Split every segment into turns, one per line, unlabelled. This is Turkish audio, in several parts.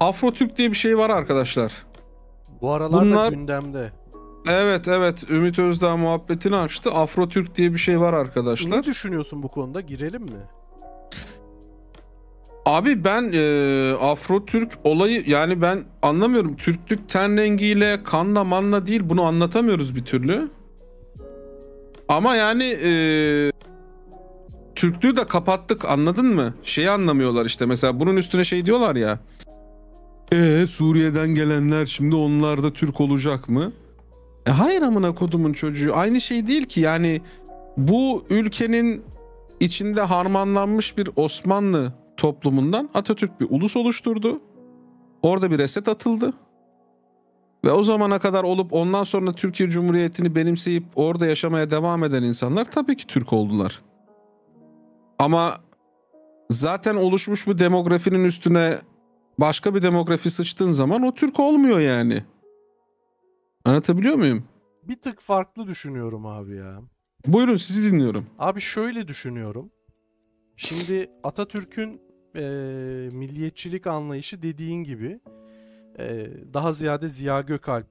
Afro Türk diye bir şey var arkadaşlar.
Bu aralar
Bunlar-
da gündemde.
Evet evet Ümit Özdağ muhabbetini açtı. Afro Türk diye bir şey var arkadaşlar.
Ne düşünüyorsun bu konuda? Girelim mi?
Abi ben e, Afro Türk olayı yani ben anlamıyorum. Türklük ten rengiyle kanla manla değil bunu anlatamıyoruz bir türlü. Ama yani e, Türklüğü de kapattık anladın mı? Şeyi anlamıyorlar işte mesela bunun üstüne şey diyorlar ya. Eee Suriye'den gelenler şimdi onlar da Türk olacak mı? E hayır amına kodumun çocuğu aynı şey değil ki yani bu ülkenin içinde harmanlanmış bir Osmanlı toplumundan Atatürk bir ulus oluşturdu. Orada bir reset atıldı. Ve o zamana kadar olup ondan sonra Türkiye Cumhuriyeti'ni benimseyip orada yaşamaya devam eden insanlar tabii ki Türk oldular. Ama zaten oluşmuş bu demografinin üstüne başka bir demografi sıçtığın zaman o Türk olmuyor yani. Anlatabiliyor muyum?
Bir tık farklı düşünüyorum abi ya.
Buyurun sizi dinliyorum.
Abi şöyle düşünüyorum. Şimdi Atatürk'ün eee, milliyetçilik anlayışı dediğin gibi eee, daha ziyade Ziya Gökalp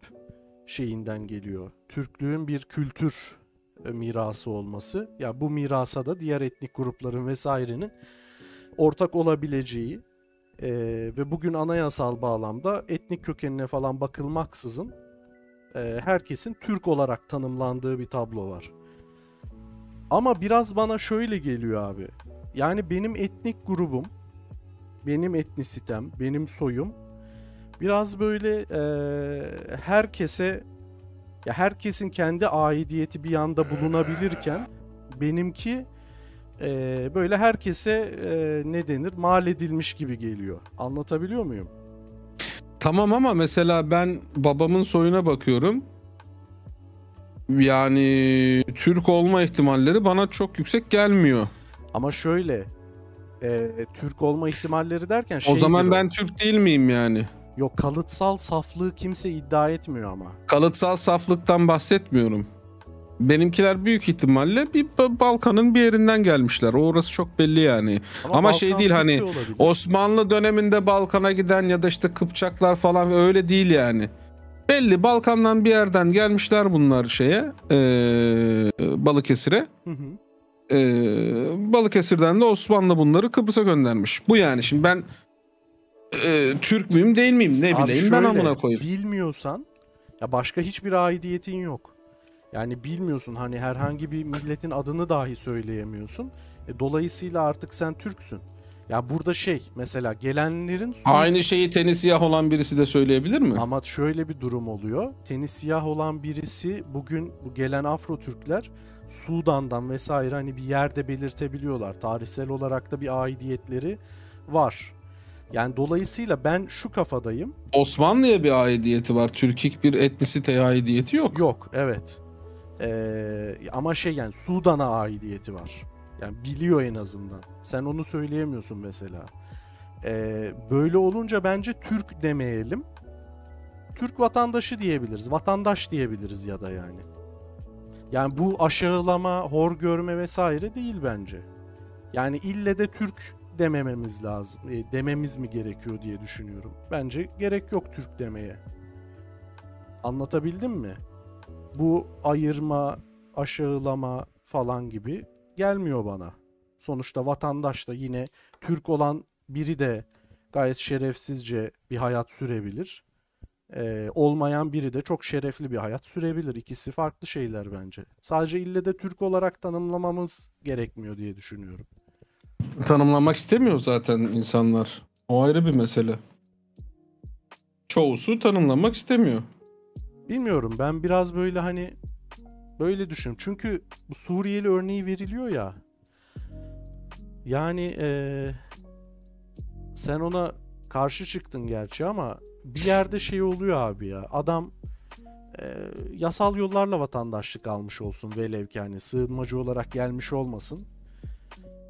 şeyinden geliyor. Türklüğün bir kültür e, mirası olması. Ya bu mirasa da diğer etnik grupların vesairenin ortak olabileceği eee, ve bugün anayasal bağlamda etnik kökenine falan bakılmaksızın eee, herkesin Türk olarak tanımlandığı bir tablo var. Ama biraz bana şöyle geliyor abi. Yani benim etnik grubum, benim etnisitem, benim soyum biraz böyle eee, herkese ya herkesin kendi aidiyeti bir yanda bulunabilirken benimki eee, böyle herkese eee, ne denir mal edilmiş gibi geliyor. Anlatabiliyor muyum?
Tamam ama mesela ben babamın soyuna bakıyorum. Yani Türk olma ihtimalleri bana çok yüksek gelmiyor.
Ama şöyle eee, Türk olma ihtimalleri derken şey
o zaman ben Türk değil miyim yani?
Yok kalıtsal saflığı kimse iddia etmiyor ama.
Kalıtsal saflıktan bahsetmiyorum. Benimkiler büyük ihtimalle bir Ba- Balkan'ın bir yerinden gelmişler. Orası çok belli yani. Ama şey
Balkan
değil, hani
olabilir.
Osmanlı döneminde Balkan'a giden ya da işte Kıpçaklar falan öyle değil yani. Belli Balkan'dan bir yerden gelmişler bunlar şeye eee Balıkesir'e.
Hı hı.
Eee, Balıkesir'den de Osmanlı bunları Kıbrıs'a göndermiş. Bu yani şimdi ben eee, Türk müyüm değil miyim ne
Abi
bileyim ben
şöyle,
amına koyayım.
Bilmiyorsan ya başka hiçbir aidiyetin yok. Yani bilmiyorsun hani herhangi bir milletin adını dahi söyleyemiyorsun. E, dolayısıyla artık sen Türksün. Ya burada şey mesela gelenlerin Su-
Aynı şeyi teni siyah olan birisi de söyleyebilir mi?
Ama şöyle bir durum oluyor. Teni siyah olan birisi bugün bu gelen Afro Türkler Sudan'dan vesaire hani bir yerde belirtebiliyorlar. Tarihsel olarak da bir aidiyetleri var. Yani dolayısıyla ben şu kafadayım.
Osmanlı'ya bir aidiyeti var. Türkik bir etnisite aidiyeti yok.
Yok evet. Ee, ama şey yani Sudan'a aidiyeti var. Yani biliyor en azından. Sen onu söyleyemiyorsun mesela. Ee, böyle olunca bence Türk demeyelim. Türk vatandaşı diyebiliriz. Vatandaş diyebiliriz ya da yani. Yani bu aşağılama, hor görme vesaire değil bence. Yani ille de Türk demememiz lazım. e, dememiz mi gerekiyor diye düşünüyorum. Bence gerek yok Türk demeye. Anlatabildim mi? Bu ayırma, aşağılama falan gibi gelmiyor bana. Sonuçta vatandaş da yine Türk olan biri de gayet şerefsizce bir hayat sürebilir. Ee, olmayan biri de çok şerefli bir hayat sürebilir. İkisi farklı şeyler bence. Sadece ille de Türk olarak tanımlamamız gerekmiyor diye düşünüyorum.
Tanımlamak istemiyor zaten insanlar. O ayrı bir mesele. Çoğusu tanımlamak istemiyor.
Bilmiyorum ben biraz böyle hani böyle düşün. Çünkü bu Suriyeli örneği veriliyor ya. Yani eee, sen ona karşı çıktın gerçi ama bir yerde şey oluyor abi ya. Adam eee, yasal yollarla vatandaşlık almış olsun velev ki hani sığınmacı olarak gelmiş olmasın.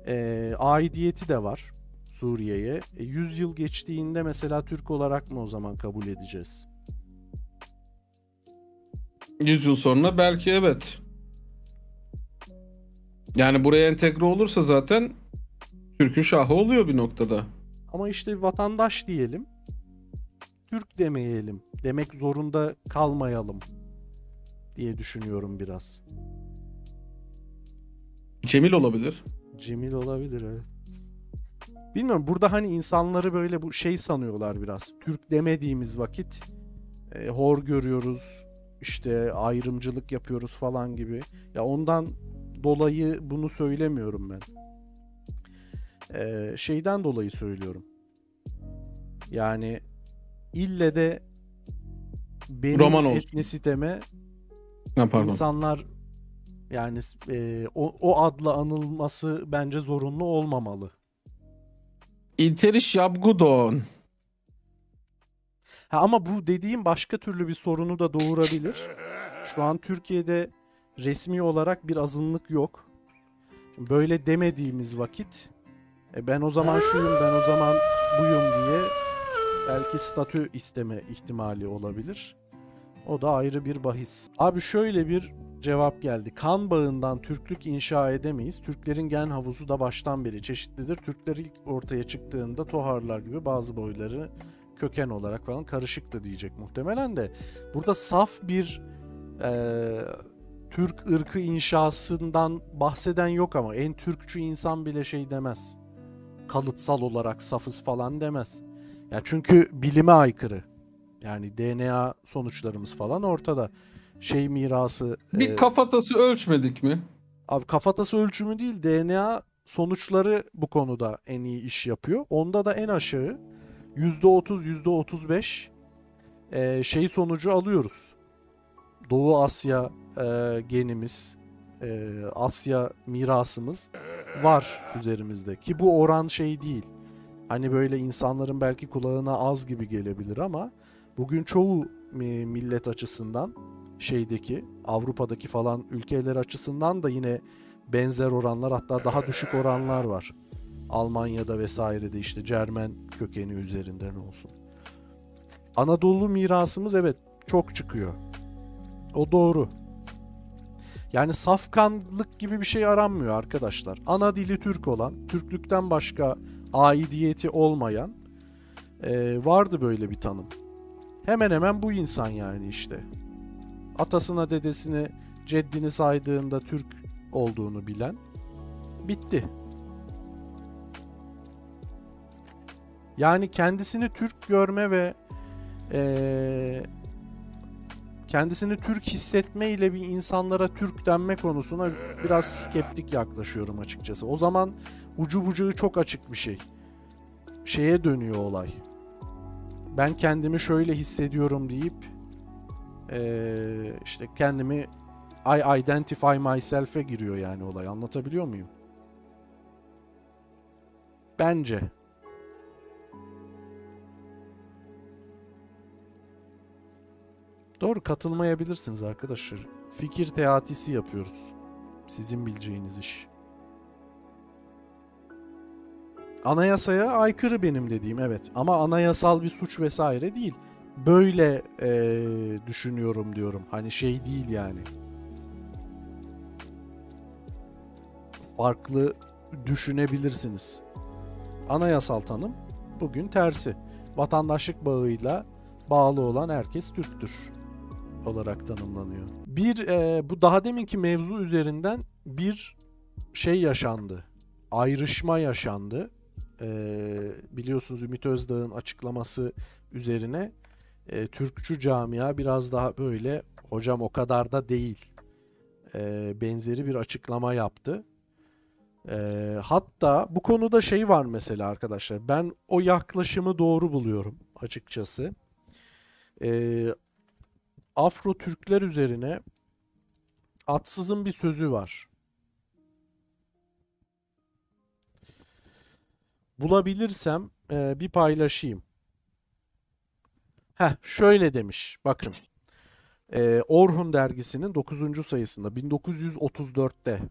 Eee aidiyeti de var Suriye'ye. E, 100 yıl geçtiğinde mesela Türk olarak mı o zaman kabul edeceğiz?
100 yıl sonra belki evet. Yani buraya entegre olursa zaten Türk'ün şahı oluyor bir noktada.
Ama işte vatandaş diyelim. Türk demeyelim. Demek zorunda kalmayalım diye düşünüyorum biraz.
Cemil olabilir.
Cemil olabilir evet. Bilmiyorum burada hani insanları böyle bu şey sanıyorlar biraz. Türk demediğimiz vakit e, hor görüyoruz. İşte ayrımcılık yapıyoruz falan gibi. Ya ondan dolayı bunu söylemiyorum ben. E, şeyden dolayı söylüyorum. Yani ille de benim
Roman olsun.
etnisiteme
Ha, pardon.
İnsanlar yani e, o, o adla anılması bence zorunlu olmamalı.
İlteriş Yabgudon.
Ha, ama bu dediğim başka türlü bir sorunu da doğurabilir. Şu an Türkiye'de resmi olarak bir azınlık yok. Böyle demediğimiz vakit e, ben o zaman şuyum ben o zaman buyum diye belki statü isteme ihtimali olabilir. O da ayrı bir bahis. Abi şöyle bir cevap geldi. Kan bağından Türklük inşa edemeyiz. Türklerin gen havuzu da baştan beri çeşitlidir. Türkler ilk ortaya çıktığında Toharlar gibi bazı boyları köken olarak falan karışıktı diyecek muhtemelen de. Burada saf bir eee, Türk ırkı inşasından bahseden yok ama en Türkçü insan bile şey demez. Kalıtsal olarak safız falan demez. Ya çünkü bilime aykırı. Yani DNA sonuçlarımız falan ortada. Şey mirası
Bir
e,
kafatası ölçmedik mi?
Abi kafatası ölçümü değil DNA sonuçları bu konuda en iyi iş yapıyor. Onda da en aşağı %30 %35 e, şey sonucu alıyoruz. Doğu Asya e, genimiz, e, Asya mirasımız var üzerimizde. Ki bu oran şey değil. Hani böyle insanların belki kulağına az gibi gelebilir ama bugün çoğu mi- millet açısından şeydeki Avrupa'daki falan ülkeler açısından da yine benzer oranlar hatta daha düşük oranlar var. Almanya'da vesairede işte Cermen kökeni üzerinden olsun. Anadolu mirasımız evet çok çıkıyor. O doğru. Yani safkanlık gibi bir şey aranmıyor arkadaşlar. Ana dili Türk olan, Türklükten başka aidiyeti olmayan eee, vardı böyle bir tanım. Hemen hemen bu insan yani işte. Atasına dedesini ceddini saydığında Türk olduğunu bilen bitti. Yani kendisini Türk görme ve eee, kendisini Türk hissetme ile bir insanlara Türk denme konusuna biraz skeptik yaklaşıyorum açıkçası. O zaman ucu bucağı çok açık bir şey. Şeye dönüyor olay. Ben kendimi şöyle hissediyorum deyip eee, işte kendimi I identify myself'e giriyor yani olay. Anlatabiliyor muyum? Bence. Doğru katılmayabilirsiniz arkadaşlar. Fikir teatisi yapıyoruz. Sizin bileceğiniz iş. Anayasaya aykırı benim dediğim evet. Ama anayasal bir suç vesaire değil. Böyle eee, düşünüyorum diyorum. Hani şey değil yani. Farklı düşünebilirsiniz. Anayasal tanım bugün tersi. Vatandaşlık bağıyla bağlı olan herkes Türktür olarak tanımlanıyor. Bir e, bu daha deminki mevzu üzerinden bir şey yaşandı. Ayrışma yaşandı. E, biliyorsunuz Ümit Özdağ'ın açıklaması üzerine e, Türkçü camia biraz daha böyle hocam o kadar da değil e, benzeri bir açıklama yaptı. E, hatta bu konuda şey var mesela arkadaşlar. Ben o yaklaşımı doğru buluyorum açıkçası. E, Afro Türkler üzerine atsızın bir sözü var. Bulabilirsem e, bir paylaşayım. Heh, şöyle demiş. Bakın. E, Orhun dergisinin 9. sayısında 1934'te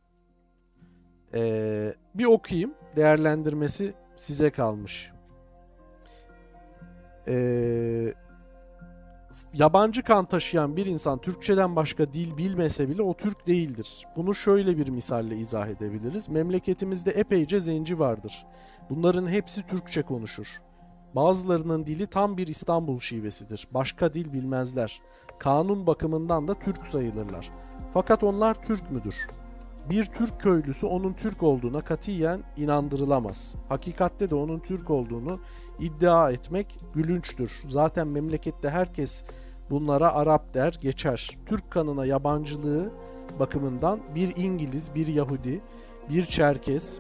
e, bir okuyayım. Değerlendirmesi size kalmış. Eee yabancı kan taşıyan bir insan Türkçeden başka dil bilmese bile o Türk değildir. Bunu şöyle bir misalle izah edebiliriz. Memleketimizde epeyce zenci vardır. Bunların hepsi Türkçe konuşur. Bazılarının dili tam bir İstanbul şivesidir. Başka dil bilmezler. Kanun bakımından da Türk sayılırlar. Fakat onlar Türk müdür? Bir Türk köylüsü onun Türk olduğuna katiyen inandırılamaz. Hakikatte de onun Türk olduğunu iddia etmek gülünçtür. Zaten memlekette herkes bunlara Arap der geçer. Türk kanına yabancılığı bakımından bir İngiliz, bir Yahudi, bir Çerkes,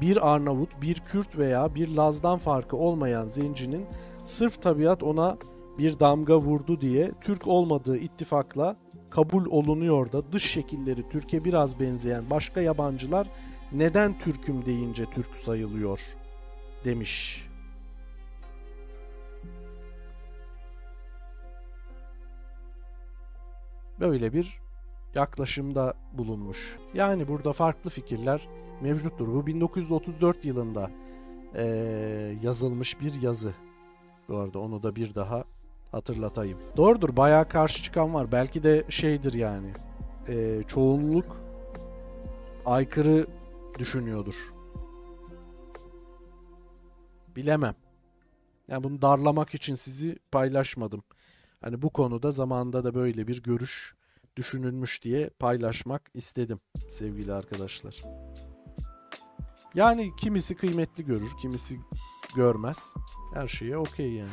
bir Arnavut, bir Kürt veya bir Laz'dan farkı olmayan zencinin sırf tabiat ona bir damga vurdu diye Türk olmadığı ittifakla kabul olunuyor da dış şekilleri Türkiye biraz benzeyen başka yabancılar neden Türk'üm deyince Türk sayılıyor demiş. Böyle bir yaklaşımda bulunmuş. Yani burada farklı fikirler mevcuttur. Bu 1934 yılında eee, yazılmış bir yazı. Bu arada onu da bir daha hatırlatayım. Doğrudur bayağı karşı çıkan var. Belki de şeydir yani. eee, çoğunluk aykırı düşünüyordur. Bilemem. Yani bunu darlamak için sizi paylaşmadım. Hani bu konuda zamanında da böyle bir görüş düşünülmüş diye paylaşmak istedim sevgili arkadaşlar. Yani kimisi kıymetli görür, kimisi görmez. Her şeye okey yani.